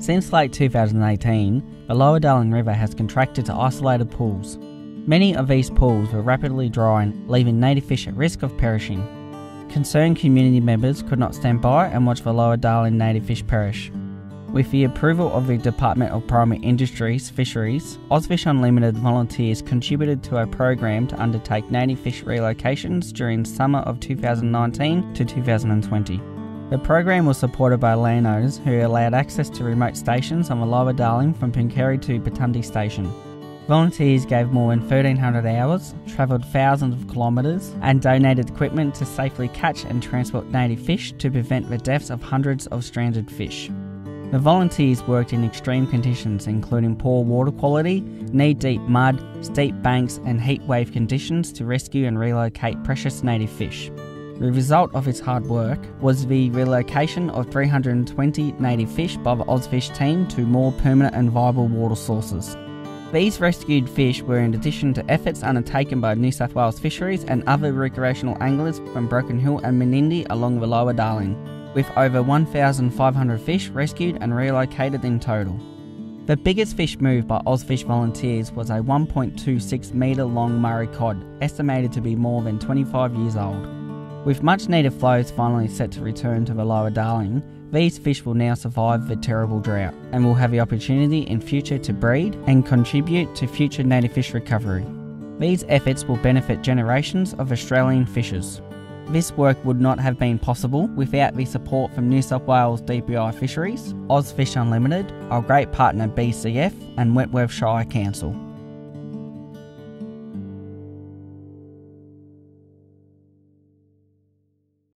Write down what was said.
Since late 2018, the Lower Darling River has contracted to isolated pools. Many of these pools were rapidly drying, leaving native fish at risk of perishing. Concerned community members could not stand by and watch the Lower Darling native fish perish. With the approval of the Department of Primary Industries Fisheries, Ozfish Unlimited volunteers contributed to a program to undertake native fish relocations during summer of 2019 to 2020. The program was supported by landowners who allowed access to remote stations on the Lower Darling from Pooncarie to Burtundy Station. Volunteers gave more than 1,300 hours, travelled thousands of kilometres, and donated equipment to safely catch and transport native fish to prevent the deaths of hundreds of stranded fish. The volunteers worked in extreme conditions, including poor water quality, knee deep mud, steep banks, and heat wave conditions to rescue and relocate precious native fish. The result of its hard work was the relocation of 320 native fish by the Ozfish team to more permanent and viable water sources. These rescued fish were in addition to efforts undertaken by New South Wales Fisheries and other recreational anglers from Broken Hill and Menindee along the Lower Darling with over 1,500 fish rescued and relocated in total. The biggest fish moved by Ozfish volunteers was a 1.26 metre long Murray cod, estimated to be more than 25 years old. With much needed flows finally set to return to the lower Darling, these fish will now survive the terrible drought and will have the opportunity in future to breed and contribute to future native fish recovery. These efforts will benefit generations of Australian fishers. This work would not have been possible without the support from New South Wales DPI Fisheries, Ozfish Unlimited, our great partner BCF, and Wentworth Shire Council.